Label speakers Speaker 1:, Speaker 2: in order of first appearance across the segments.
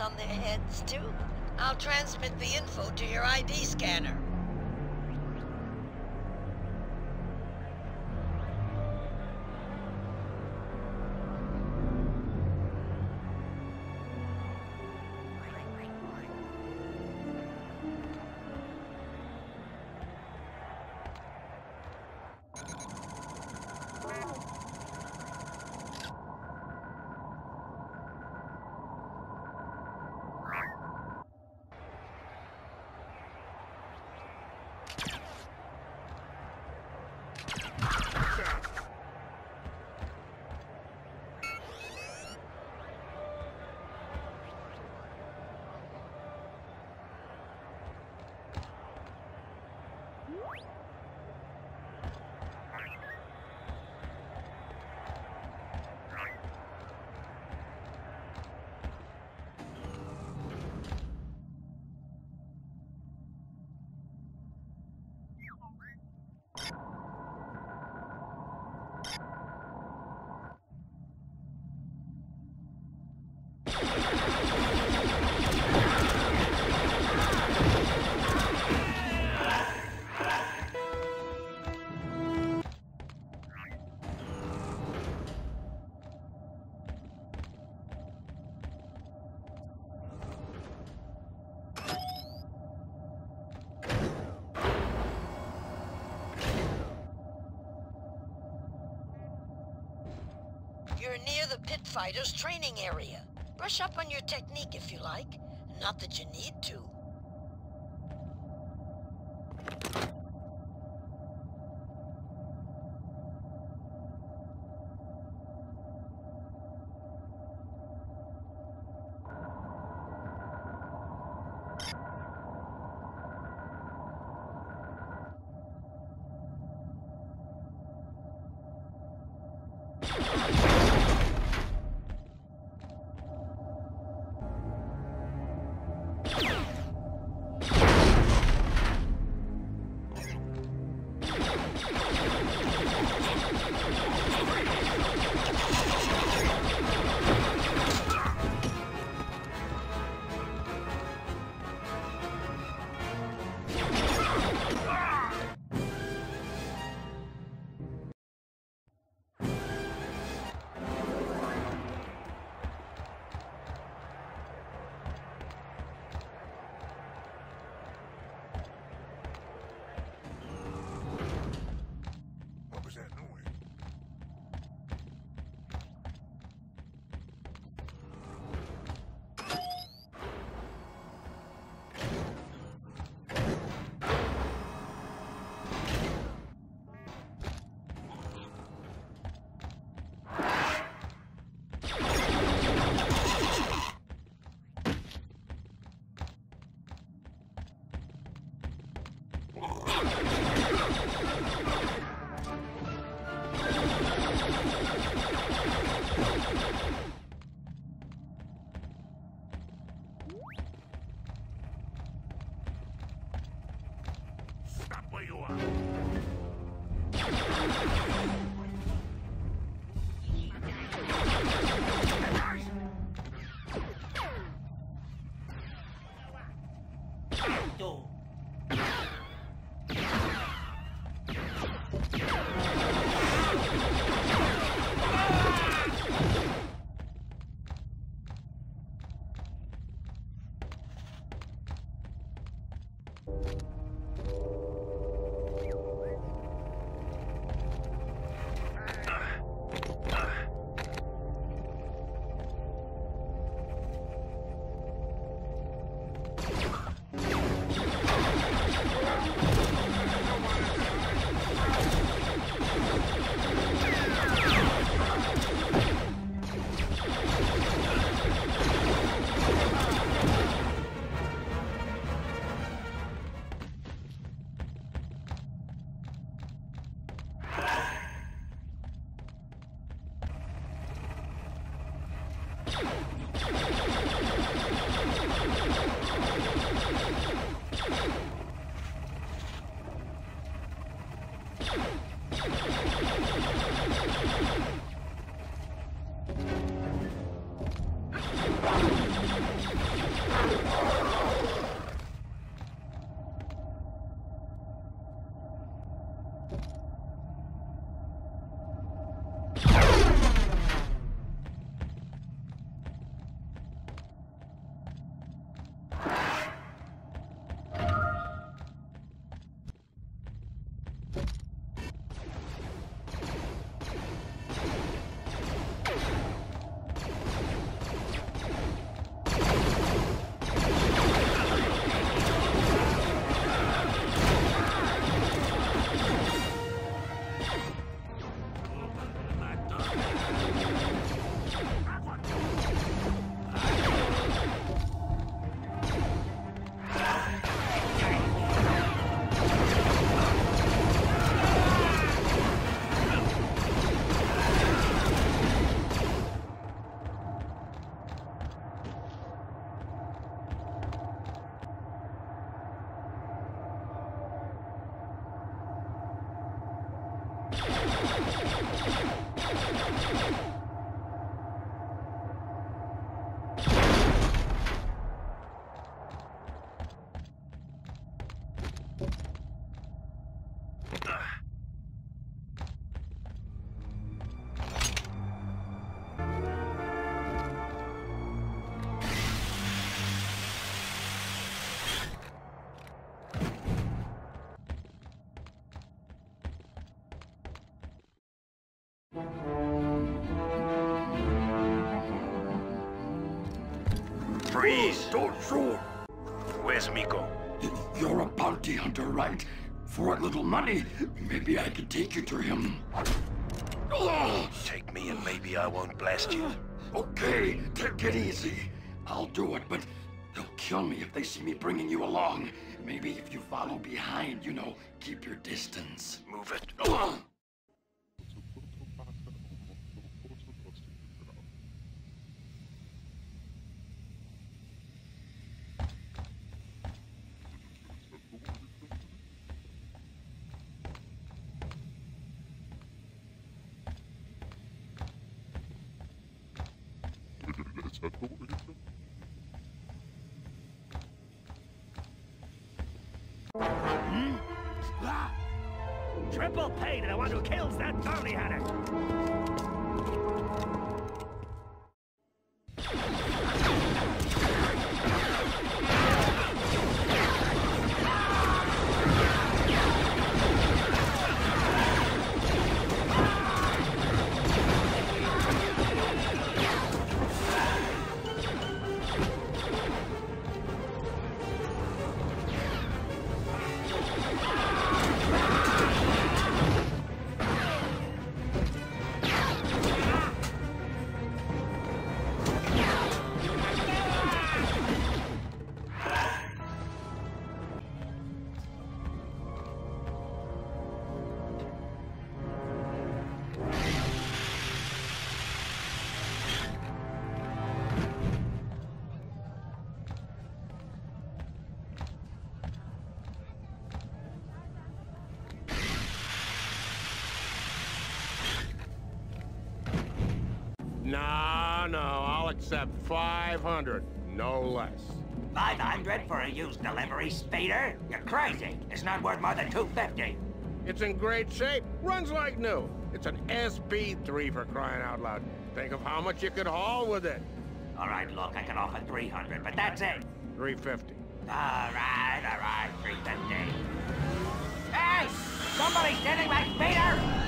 Speaker 1: on their heads, too. I'll transmit the info to your ID scanner. You're near the pit fighters training area. Brush up on your technique if you like. Not that you need to.
Speaker 2: What Freeze!
Speaker 3: Don't shoot!
Speaker 2: Where's Meeko?
Speaker 3: You're a bounty hunter, right? For a little money, maybe I can take you to him.
Speaker 2: Take me and maybe I won't blast you.
Speaker 3: Okay, take it easy. I'll do it, but they'll kill me if they see me bringing you along. Maybe if you follow behind, you know, keep your distance.
Speaker 2: Move it.
Speaker 3: Ugh.
Speaker 4: Triple pay to the one who kills that bounty hunter!
Speaker 5: No, no, I'll accept 500, no less.
Speaker 4: 500 for a used delivery speeder? You're crazy. It's not worth more than 250.
Speaker 5: It's in great shape, runs like new. It's an SP3 for crying out loud. Think of how much you could haul with it.
Speaker 4: All right, look, I can offer 300, but that's it.
Speaker 5: 350.
Speaker 4: All right, all right, 350. Hey! Somebody stealing my speeder!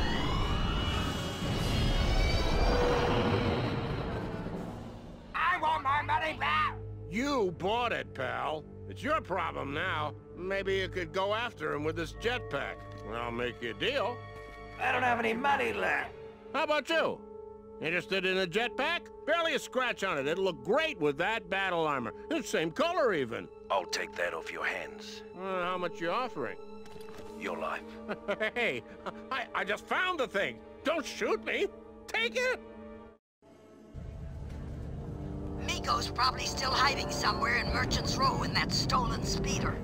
Speaker 5: You bought it, pal. It's your problem now. Maybe you could go after him with this jetpack. I'll make you a deal.
Speaker 4: I don't have any money left.
Speaker 5: How about you? Interested in a jetpack? Barely a scratch on it. It'll look great with that battle armor. The same color, even.
Speaker 2: I'll take that off your hands.
Speaker 5: Uh, how much you offering?
Speaker 2: Your life.
Speaker 5: hey, I, I just found the thing. Don't shoot me. Take it.
Speaker 1: Meeko's probably still hiding somewhere in Merchant's Row in that stolen speeder.